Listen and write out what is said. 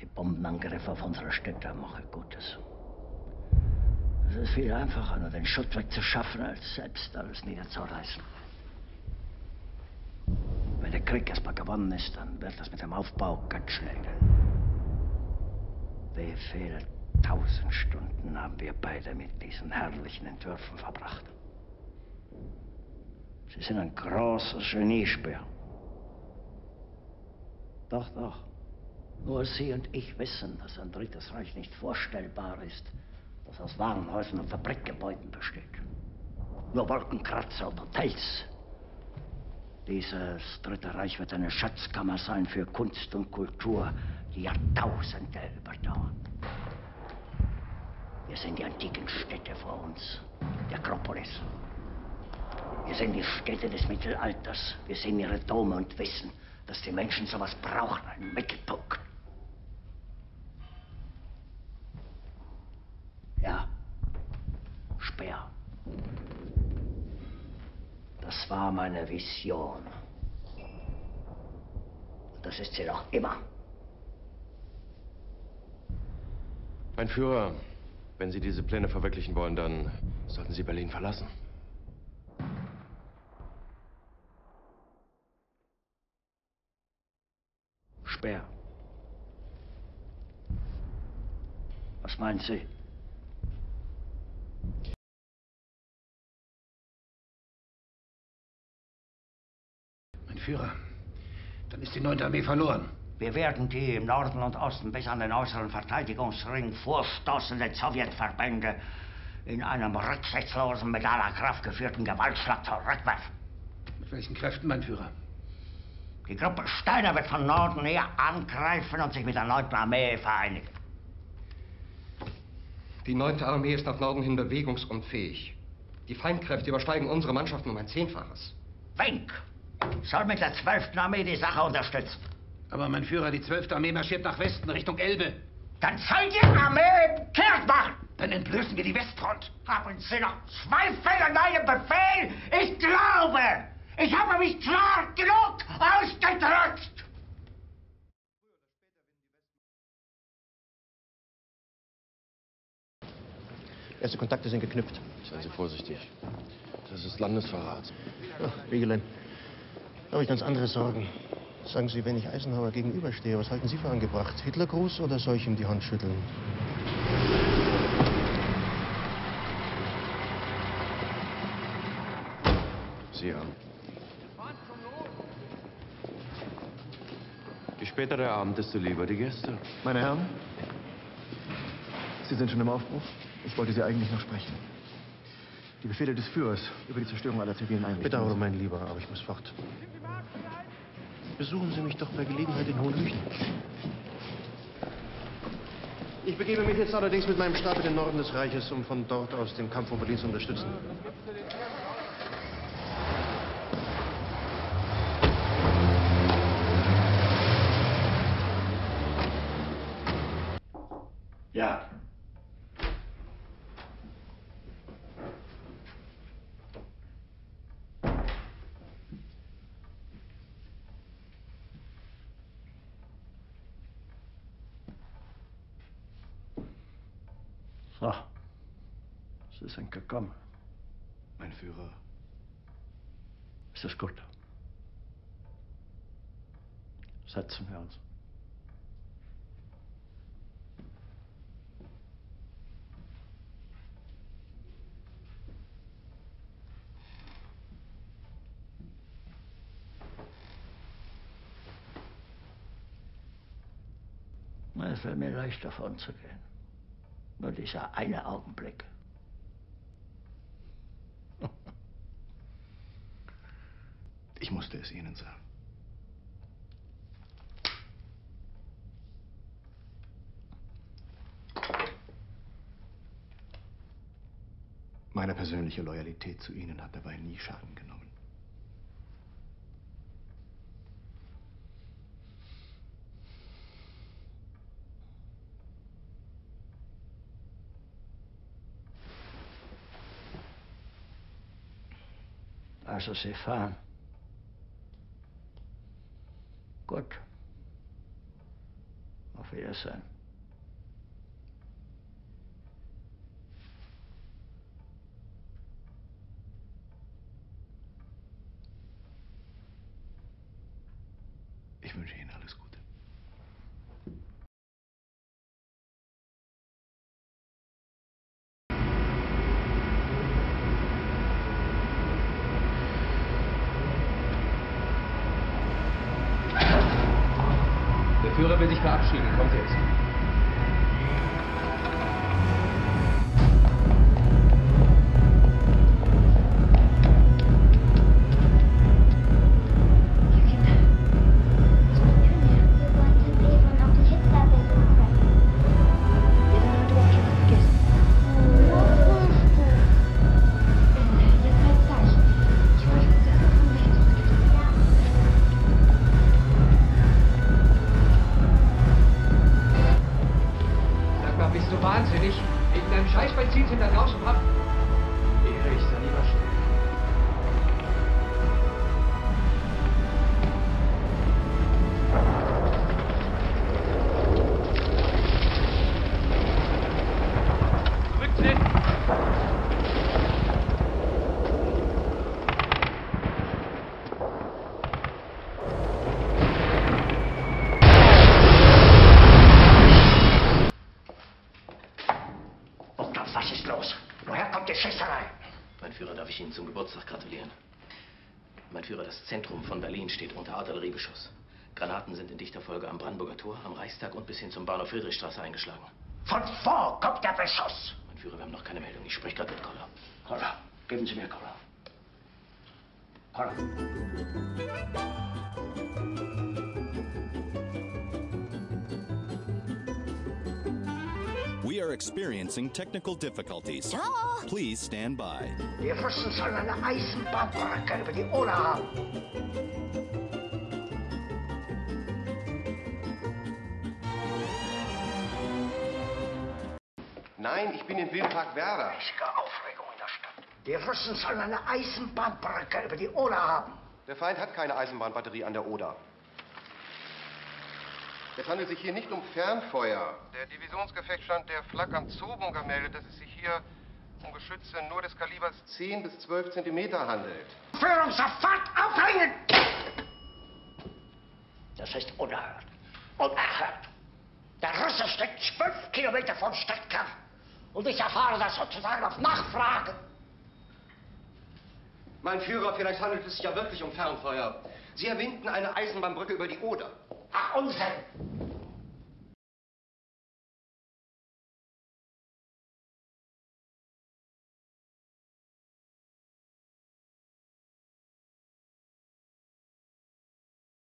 Die Bombenangriffe auf unsere Städte machen Gutes. Es ist viel einfacher, nur den Schutt wegzuschaffen, als selbst alles niederzureißen. Krieg erstmal gewonnen ist, dann wird das mit dem Aufbau ganz schnell. Wie viele tausend Stunden haben wir beide mit diesen herrlichen Entwürfen verbracht? Sie sind ein großes Geniespür. Doch, doch. Nur Sie und ich wissen, dass ein drittes Reich nicht vorstellbar ist, das aus Warenhäusern und Fabrikgebäuden besteht. Nur Wolkenkratzer und Hotels. Dieses Dritte Reich wird eine Schatzkammer sein für Kunst und Kultur, die Jahrtausende überdauern. Wir sehen die antiken Städte vor uns, die Akropolis. Wir sehen die Städte des Mittelalters. Wir sehen ihre Dome und wissen, dass die Menschen sowas brauchen, einen Mittelpunkt. Ja, Speer. Das war meine Vision. Und das ist sie noch immer. Mein Führer, wenn Sie diese Pläne verwirklichen wollen, dann sollten Sie Berlin verlassen. Speer. Was meinen Sie? Führer, dann ist die 9. Armee verloren. Wir werden die im Norden und Osten bis an den äußeren Verteidigungsring vorstoßenden Sowjetverbände in einem rücksichtslosen, mit aller Kraft geführten Gewaltschlag zurückwerfen. Mit welchen Kräften, mein Führer? Die Gruppe Steiner wird von Norden her angreifen und sich mit der 9. Armee vereinigen. Die 9. Armee ist nach Norden hin bewegungsunfähig. Die Feindkräfte übersteigen unsere Mannschaften um ein Zehnfaches. Wenk soll mit der 12. Armee die Sache unterstützen. Aber mein Führer, die 12. Armee marschiert nach Westen, Richtung Elbe. Dann soll die Armee kehrt machen. Dann entblößen wir die Westfront. Haben Sie noch Zweifel an meinem Befehl? Ich glaube, ich habe mich klar genug ausgedrückt. Erste Kontakte sind geknüpft. Seien Sie vorsichtig. Das ist Landesverrat. Ach, Wegelein. Da habe ich ganz andere Sorgen. Sagen Sie, wenn ich Eisenhower gegenüberstehe, was halten Sie für angebracht? Hitlergruß oder soll ich ihm die Hand schütteln? Sie an. Je später der Abend, desto lieber die Gäste. Meine Herren, Sie sind schon im Aufbruch. Ich wollte Sie eigentlich noch sprechen. Die Befehle des Führers über die Zerstörung aller zivilen Einrichtungen. Bitte, aber mein Lieber, aber ich muss fort. Besuchen Sie mich doch bei Gelegenheit in Hohenhüchen. Ich begebe mich jetzt allerdings mit meinem Stab in den Norden des Reiches, um von dort aus den Kampf um Berlin zu unterstützen. Ja. So. Sie sind gekommen. Mein Führer. Ist das gut? Setzen wir uns. Es wäre mir leicht davon zu gehen. Nur dieser eine Augenblick. Ich musste es Ihnen sagen. Meine persönliche Loyalität zu Ihnen hat dabei nie Schaden genommen. Alltså, se fan. Gott. Auf Wiedersehen. Führer will sich verabschieden. Kommt jetzt. Ich Ihnen zum Geburtstag gratulieren? Mein Führer, das Zentrum von Berlin steht unter Artilleriebeschuss. Granaten sind in dichter Folge am Brandenburger Tor, am Reichstag und bis hin zum Bahnhof Friedrichstraße eingeschlagen. Von wo kommt der Beschuss? Mein Führer, wir haben noch keine Meldung. Ich spreche gerade mit Koller. Koller, geben Sie mir Koller. Koller. Experiencing technical difficulties. Please stand by. Die Russen sollen eine Eisenbahnbrücke über die Oder haben. Nein, ich bin im Wildpark Werder. Riesige Aufregung in der Stadt. Die Russen sollen eine Eisenbahnbrücke über die Oder haben. Der Feind hat keine Eisenbahnbatterie an der Oder. Es handelt sich hier nicht um Fernfeuer. Der Divisionsgefechtsstand der Flak am Zoobunker meldet, dass es sich hier um Geschütze nur des Kalibers 10 bis 12 Zentimeter handelt. Führung sofort aufhängen! Das ist unerhört. Unerhört. Der Russe steckt zwölf Kilometer vom Stadtkern. Und ich erfahre das sozusagen auf Nachfrage. Mein Führer, vielleicht handelt es sich ja wirklich um Fernfeuer. Sie erwinden eine Eisenbahnbrücke über die Oder. Ach, Unsinn.